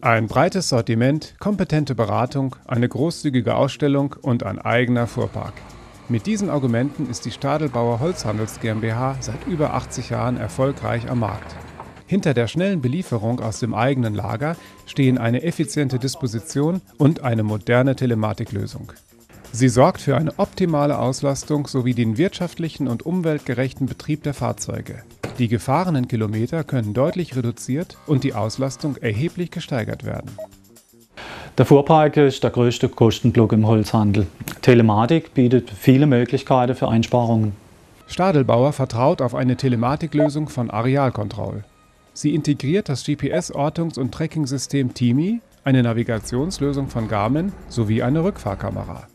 Ein breites Sortiment, kompetente Beratung, eine großzügige Ausstellung und ein eigener Fuhrpark. Mit diesen Argumenten ist die Stadelbauer Holzhandels GmbH seit über 80 Jahren erfolgreich am Markt. Hinter der schnellen Belieferung aus dem eigenen Lager stehen eine effiziente Disposition und eine moderne Telematiklösung. Sie sorgt für eine optimale Auslastung sowie den wirtschaftlichen und umweltgerechten Betrieb der Fahrzeuge. Die gefahrenen Kilometer können deutlich reduziert und die Auslastung erheblich gesteigert werden. Der Fuhrpark ist der größte Kostenblock im Holzhandel. Telematik bietet viele Möglichkeiten für Einsparungen. Stadelbauer vertraut auf eine Telematiklösung von Arealkontroll. Sie integriert das GPS-Ortungs- und Tracking-System TIMI, eine Navigationslösung von Garmin sowie eine Rückfahrkamera.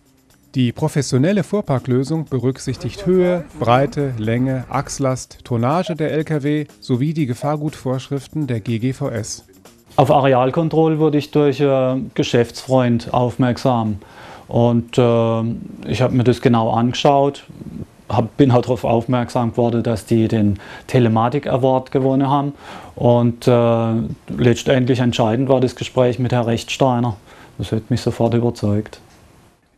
Die professionelle Fuhrparklösung berücksichtigt Höhe, Breite, Länge, Achslast, Tonnage der Lkw sowie die Gefahrgutvorschriften der GGVS. Auf Arealkontrolle wurde ich durch äh, Geschäftsfreund aufmerksam. Und äh, ich habe mir das genau angeschaut, hab, bin halt darauf aufmerksam geworden, dass die den Telematik Award gewonnen haben. Und äh, letztendlich entscheidend war das Gespräch mit Herrn Rechtsteiner. Das hat mich sofort überzeugt.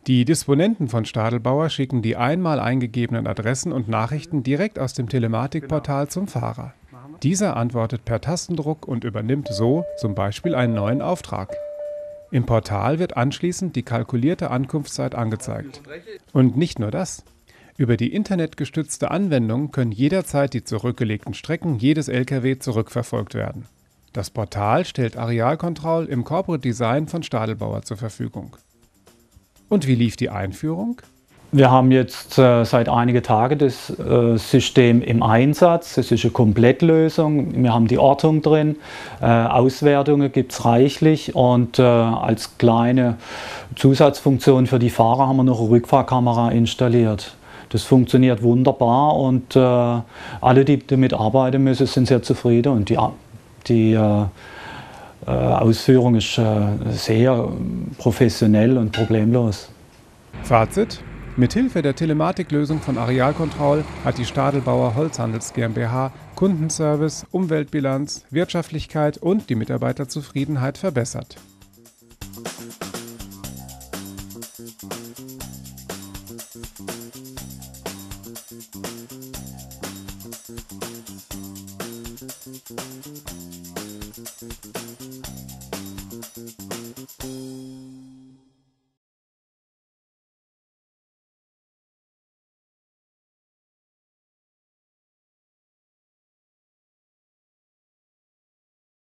Die Disponenten von Stadelbauer schicken die einmal eingegebenen Adressen und Nachrichten direkt aus dem Telematikportal zum Fahrer. Dieser antwortet per Tastendruck und übernimmt so zum Beispiel einen neuen Auftrag. Im Portal wird anschließend die kalkulierte Ankunftszeit angezeigt. Und nicht nur das. Über die internetgestützte Anwendung können jederzeit die zurückgelegten Strecken jedes Lkw zurückverfolgt werden. Das Portal stellt Arealkontroll im Corporate Design von Stadelbauer zur Verfügung. Und wie lief die Einführung? Wir haben jetzt äh, seit einigen Tagen das äh, System im Einsatz. Es ist eine Komplettlösung. Wir haben die Ortung drin. Äh, Auswertungen gibt es reichlich. Und äh, als kleine Zusatzfunktion für die Fahrer haben wir noch eine Rückfahrkamera installiert. Das funktioniert wunderbar und äh, alle, die damit arbeiten müssen, sind sehr zufrieden und die, die äh, äh, Ausführung ist äh, sehr ähm, professionell und problemlos. Fazit. Mithilfe der Telematiklösung von Arealkontroll hat die Stadelbauer Holzhandels GmbH Kundenservice, Umweltbilanz, Wirtschaftlichkeit und die Mitarbeiterzufriedenheit verbessert. Musik Thank you.